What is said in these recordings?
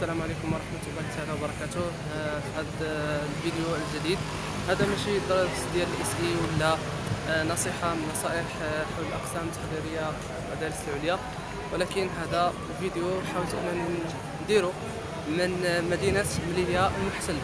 السلام عليكم ورحمة الله تعالى وبركاته. آه، في هذا الفيديو الجديد هذا ماشي درس ديال الاس اي ولا آه، نصيحة من نصائح آه، حول الأقسام التحضيرية المدارس العليا ولكن هذا الفيديو حاولت أنني نديرو من مدينة مليليا المحتلة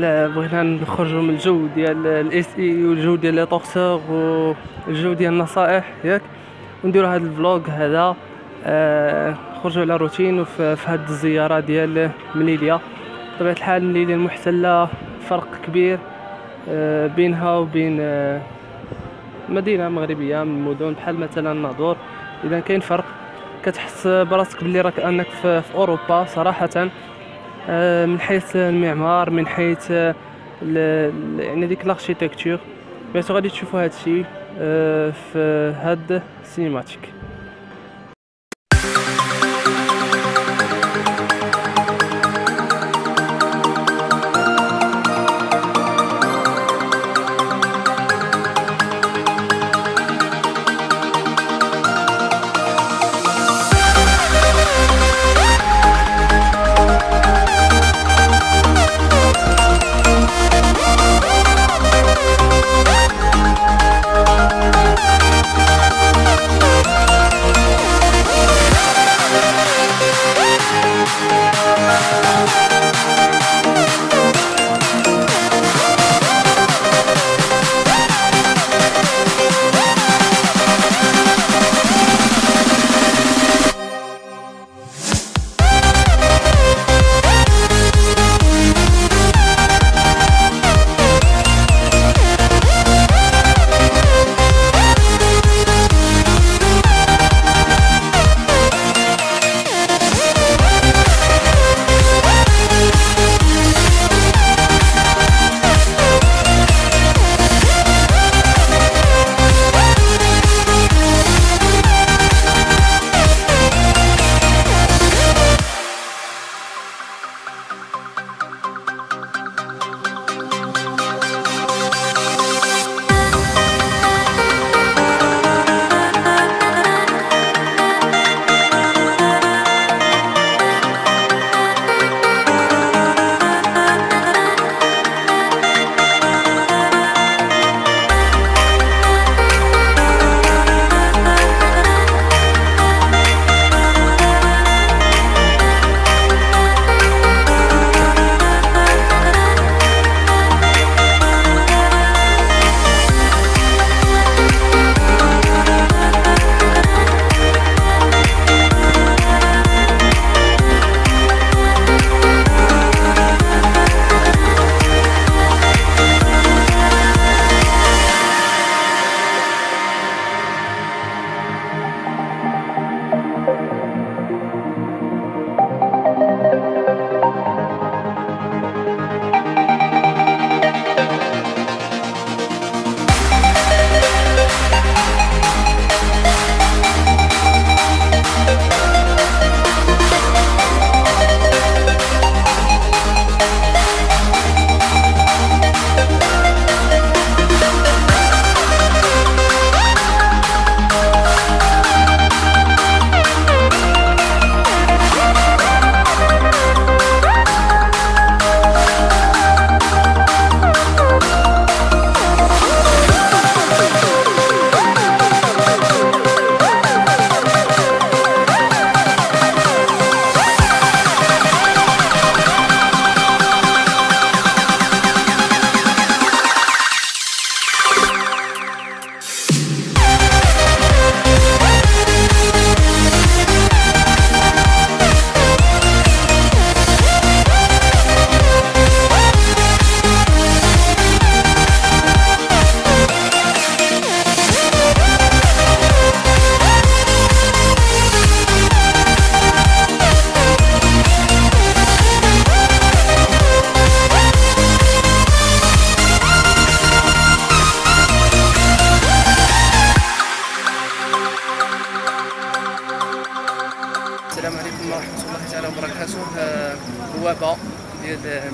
بغينا نخرجوا من الجو ديال ال SEO والجو ديال les طوكسور والجو ديال النصائح ياك. ونديروا هذا ال vlog هذا آه، نخرجوا على روتين وفي في هذه الزيارة ديال مليليا. بطبيعة الحال مليليا المحتلة فرق كبير آه، بينها وبين آه، مدينة مغربية من المدن بحال مثلا الناظور إذا كاين فرق كتحس براسك بلي راك أنك في, أوروبا صراحة. آه، من حيث المعمار من حيث آه، يعني ديك الاركيتكتور بيتو غادي تشوفوا هذا الشيء في هاد السينماتيك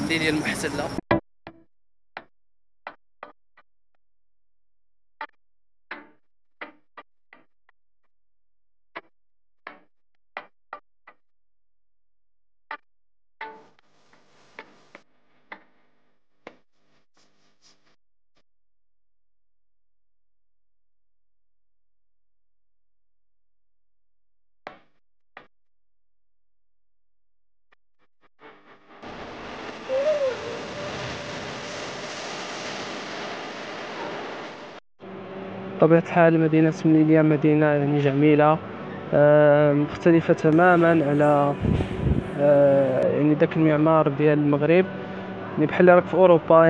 ديال مليليا بطبيعة الحال مدينة مليليا مدينة يعني جميلة مختلفة تماما على آه، يعني داك المعمار ديال المغرب. يعني بحال راك في أوروبا.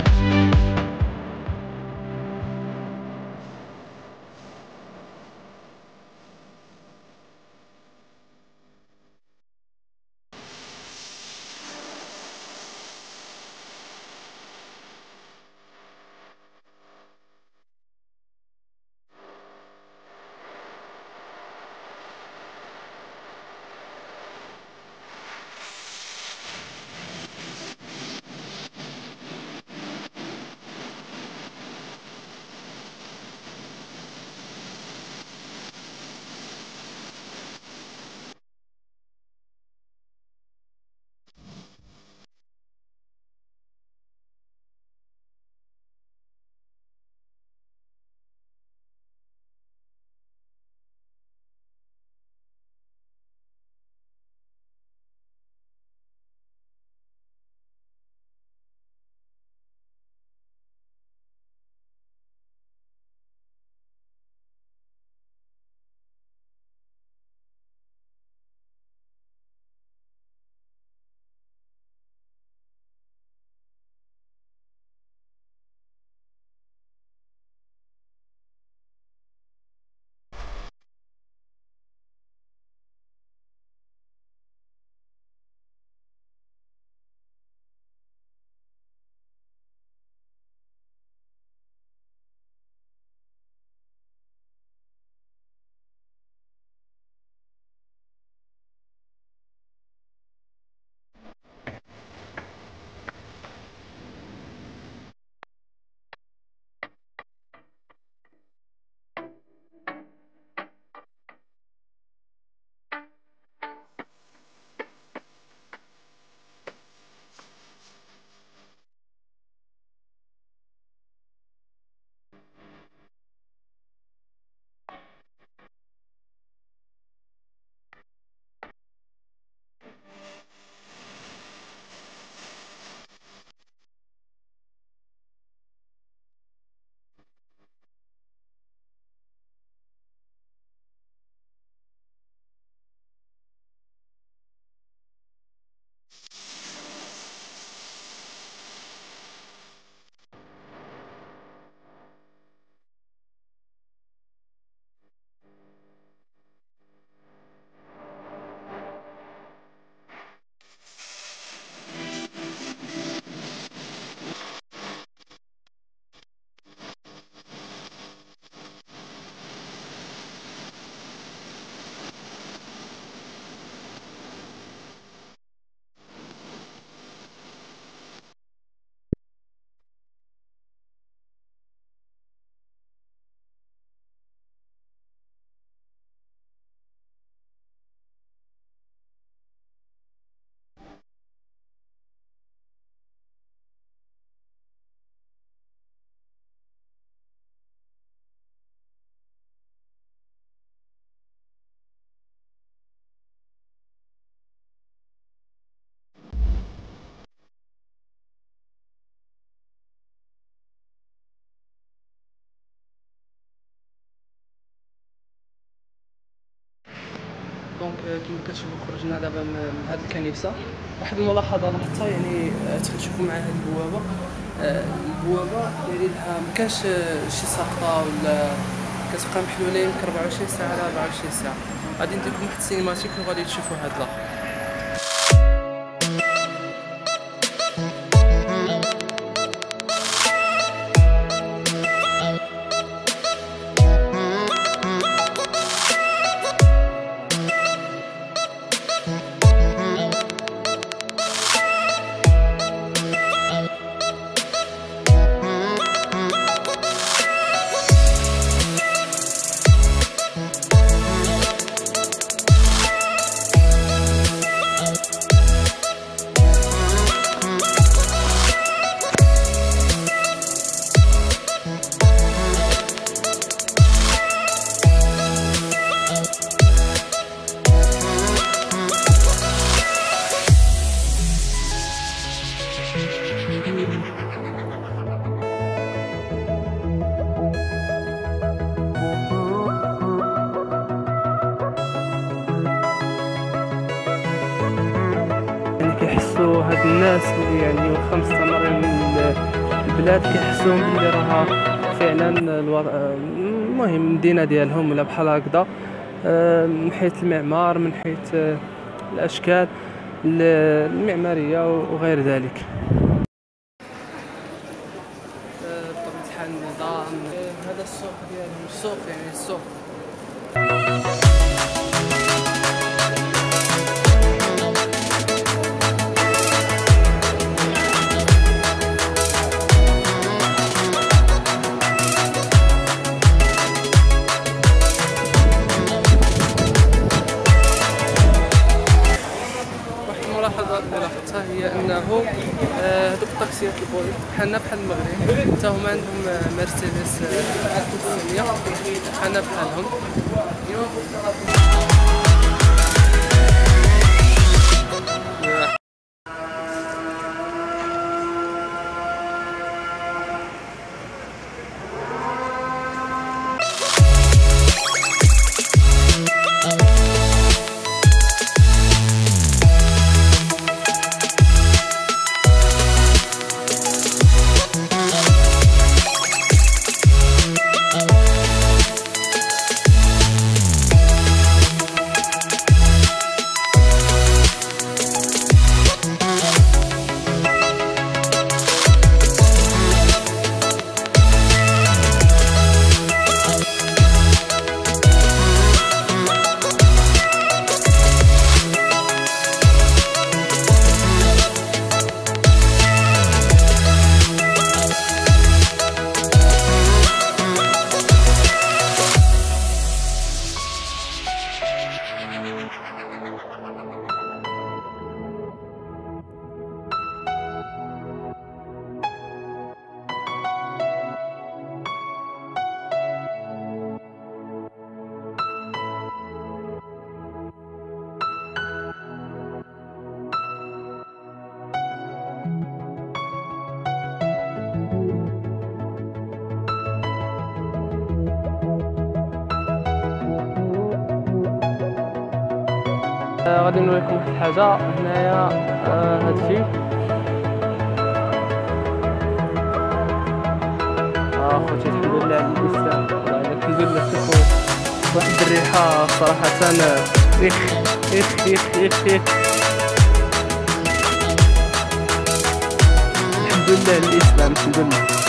كتشوفوا خرجنا دابا من هذه الكنيسة. واحد الملاحظة لاحظتها يعني تشوفوا مع هذه البوابة. البوابة يعني لها ما كانش شي ساقطة ولا كتبقى محلولة يمكن 24 ساعة على 24 ساعة. غادي نديركم واحد السينماتيك وغادي تشوفوا هاد الآخر البلاد كيحسوهم بلي راها فعلا الوضع المهم المدينة ديالهم ولا بحال هكذا. آه، من حيث المعمار من حيث آه، الأشكال المعمارية وغير ذلك. هذا السوق ديالهم السوق يعني السوق بحالنا بحال المغرب. حتى هما عندهم مرسيدس 1900 آه، بحالنا بحالهم. غادي نوريكم واحد الحاجة. هنايا آه هادشي آه خوتي الحمد لله على الاسلام الحمد لله شوفوا واحد الريحه صراحة اخ اخ اخ اخ اخ الحمد لله الإسلام الحمد لله.